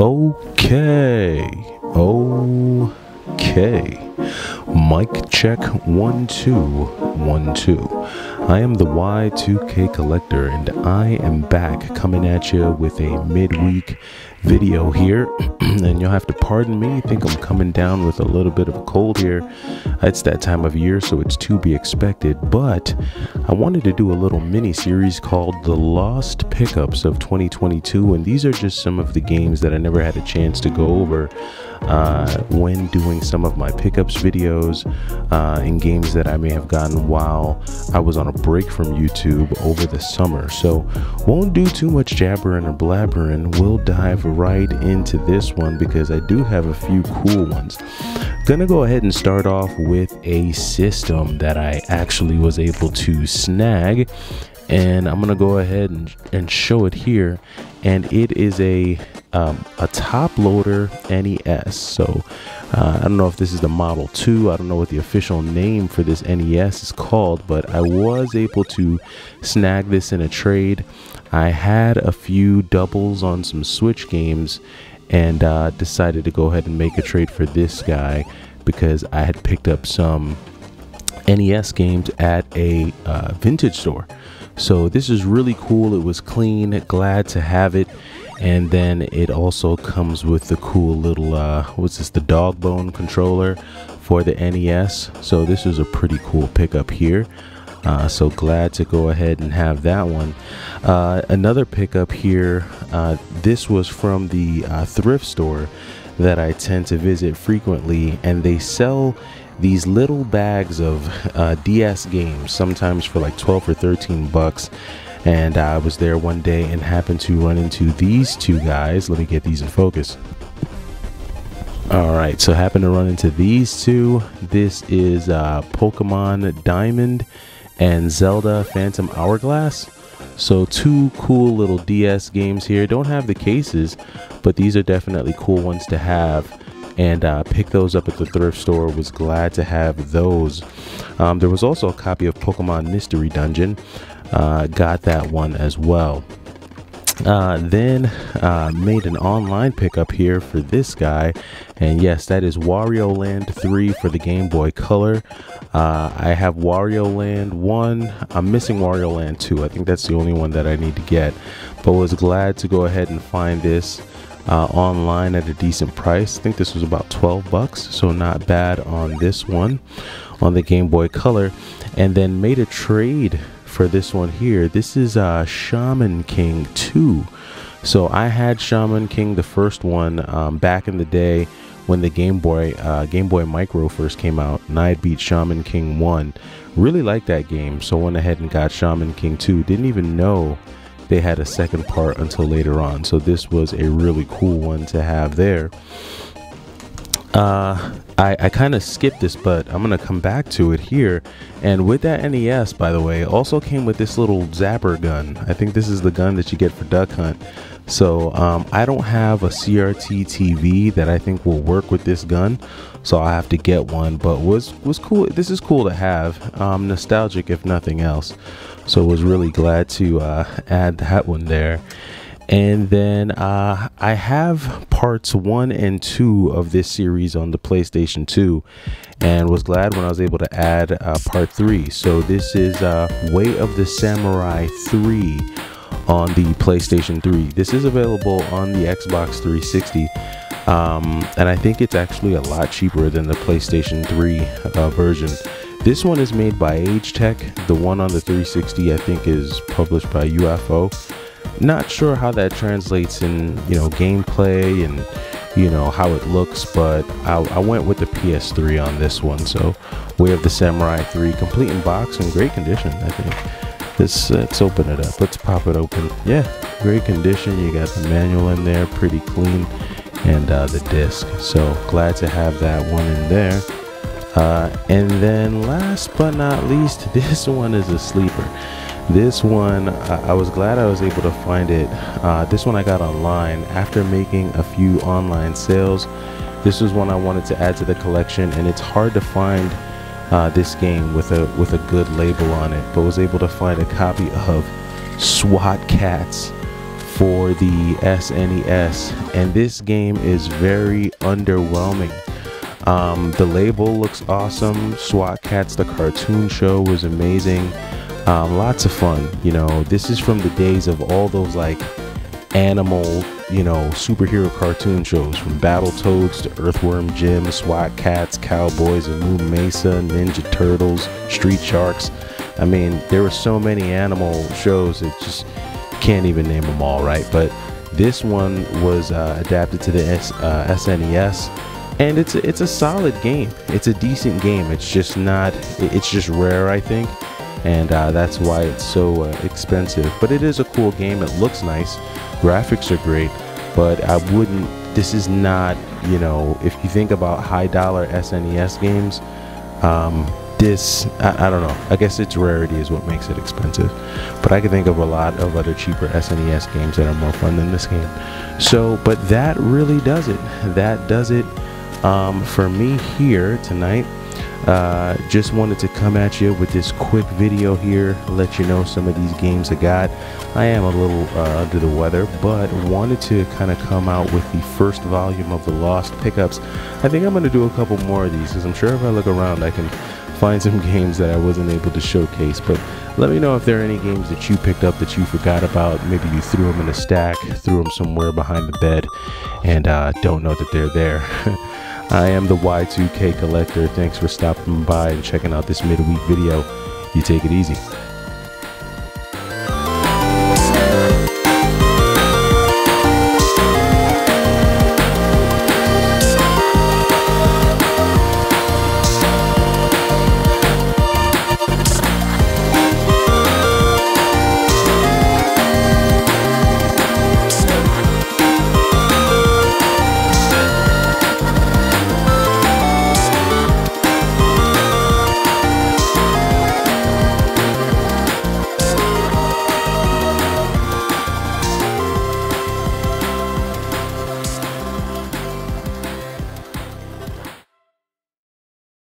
Okay. Okay. Mic check one two one two. I am the Y2K collector and I am back coming at you with a midweek video here and you'll have to pardon me I think I'm coming down with a little bit of a cold here it's that time of year so it's to be expected but I wanted to do a little mini series called the lost pickups of 2022 and these are just some of the games that I never had a chance to go over uh, when doing some of my pickups videos uh, in games that I may have gotten while I was on a break from YouTube over the summer. So, won't do too much jabbering or blabbering. We'll dive right into this one because I do have a few cool ones. Gonna go ahead and start off with a system that I actually was able to snag and I'm gonna go ahead and, and show it here. And it is a um, a top loader NES so uh, I don't know if this is the model 2 I don't know what the official name for this NES is called but I was able to snag this in a trade. I had a few doubles on some Switch games and uh, decided to go ahead and make a trade for this guy because I had picked up some NES games at a uh, vintage store so this is really cool. It was clean. Glad to have it. And then it also comes with the cool little, uh, what's this, the dog bone controller for the NES. So this is a pretty cool pickup here. Uh, so glad to go ahead and have that one. Uh, another pickup here. Uh, this was from the uh, thrift store that I tend to visit frequently, and they sell these little bags of uh, DS games, sometimes for like 12 or 13 bucks. And I was there one day and happened to run into these two guys. Let me get these in focus. All right, so happened to run into these two. This is uh, Pokemon Diamond and Zelda Phantom Hourglass. So two cool little DS games here. Don't have the cases, but these are definitely cool ones to have and uh, picked those up at the thrift store. Was glad to have those. Um, there was also a copy of Pokemon Mystery Dungeon. Uh, got that one as well. Uh, then uh, made an online pickup here for this guy, and yes, that is Wario Land 3 for the Game Boy Color. Uh, I have Wario Land 1. I'm missing Wario Land 2. I think that's the only one that I need to get, but was glad to go ahead and find this uh, online at a decent price. I think this was about 12 bucks, so not bad on this one on the Game Boy Color. And then made a trade for this one here. This is uh, Shaman King 2. So I had Shaman King, the first one, um, back in the day when the Game Boy uh, Game Boy Micro first came out, and I beat Shaman King 1. Really liked that game, so went ahead and got Shaman King 2. Didn't even know they had a second part until later on. So this was a really cool one to have there. Uh, I, I kind of skipped this, but I'm going to come back to it here. And with that NES, by the way, also came with this little zapper gun. I think this is the gun that you get for Duck Hunt. So um, I don't have a CRT TV that I think will work with this gun, so I have to get one. But was was cool. This is cool to have. Um, nostalgic, if nothing else so was really glad to uh, add that one there and then uh, I have parts one and two of this series on the PlayStation 2 and was glad when I was able to add uh, part three. So this is uh, Way of the Samurai 3 on the PlayStation 3. This is available on the Xbox 360 um, and I think it's actually a lot cheaper than the PlayStation 3 uh, version. This one is made by Agetec. The one on the 360 I think is published by UFO. Not sure how that translates in, you know, gameplay and, you know, how it looks, but I, I went with the PS3 on this one. So Way of the Samurai 3, complete in box in great condition, I think. Let's, let's open it up. Let's pop it open. Yeah, great condition. You got the manual in there, pretty clean, and uh, the disc. So glad to have that one in there. Uh, and then last but not least, this one is a sleeper. This one, I, I was glad I was able to find it. Uh, this one I got online after making a few online sales. This was one I wanted to add to the collection, and it's hard to find uh, this game with a with a good label on it. But was able to find a copy of SWAT Kats for the SNES, and this game is very underwhelming. Um, the label looks awesome. SWAT Kats, the cartoon show, was amazing. Um, lots of fun. You know, this is from the days of all those like animal, you know, superhero cartoon shows from Battletoads to Earthworm Jim, SWAT Kats, Cowboys and Moo Mesa, Ninja Turtles, Street Sharks. I mean, there were so many animal shows that just can't even name them all, right? But this one was uh, adapted to the S, uh, SNES and it's a, it's a solid game. It's a decent game. It's just not. It's just rare, I think, and uh, that's why it's so uh, expensive. But it is a cool game. It looks nice. Graphics are great, but I wouldn't. This is not. You know, if you think about high dollar SNES games, um, this I, I, don't know. I guess its rarity is what makes it expensive. But I can think of a lot of other cheaper SNES games that are more fun than this game. So, but that really does it. That does it um, for me here tonight, uh, just wanted to come at you with this quick video here, let you know some of these games I got. I am a little uh, under the weather, but wanted to kind of come out with the first volume of the Lost Pickups. I think I'm going to do a couple more of these because I'm sure if I look around, I can find some games that I wasn't able to showcase. But let me know if there are any games that you picked up that you forgot about. Maybe you threw them in a stack, threw them somewhere behind the bed, and uh, don't know that they're there. I am the Y2K Collector. Thanks for stopping by and checking out this midweek video. You take it easy.